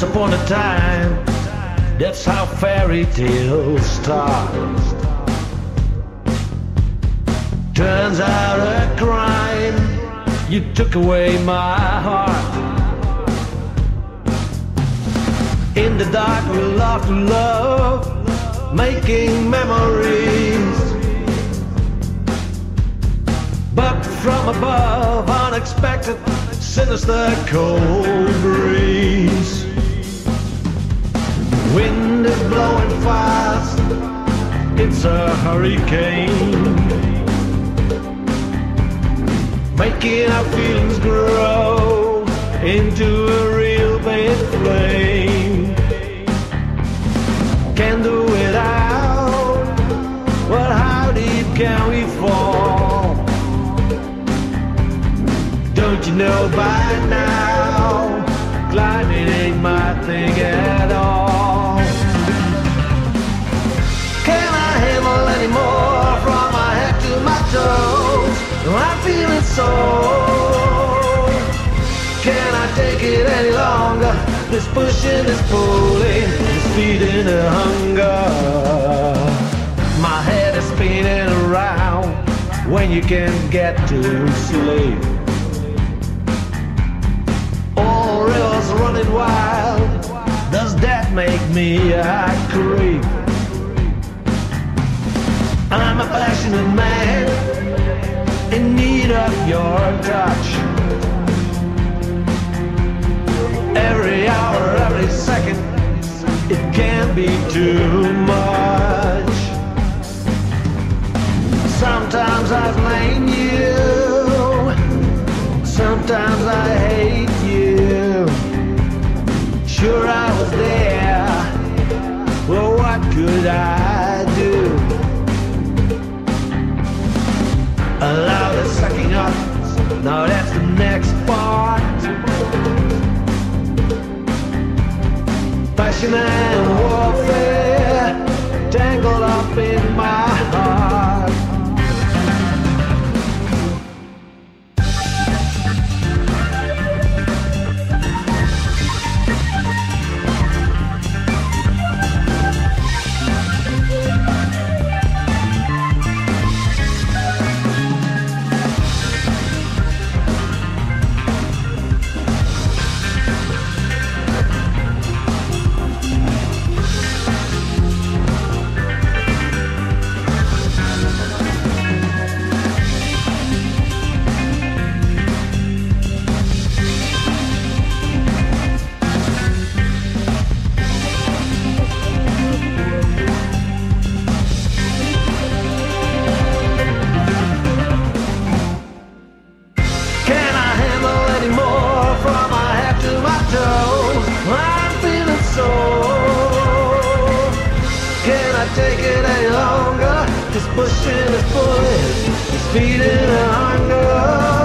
Once upon a time, that's how fairy tales start. Turns out a crime, you took away my heart. In the dark, we love to love, making memories. But from above, unexpected, sinister cold breeze. Wind is blowing fast, it's a hurricane. Making our feelings grow into a real big flame. Can't do it out, but how deep can we fall? Don't you know by now, This pushing, this pulling, this feeding the hunger. My head is spinning around when you can't get to sleep. All rivers running wild. Does that make me a creep? I'm a passionate man in need of your touch. Be too much. Sometimes I blame you, sometimes I hate you. Sure, I was there, well, what could I do? Allow the sucking up. Now that's the next part. Passion and take it any longer? This pushing, this pulling, this feeding the hunger.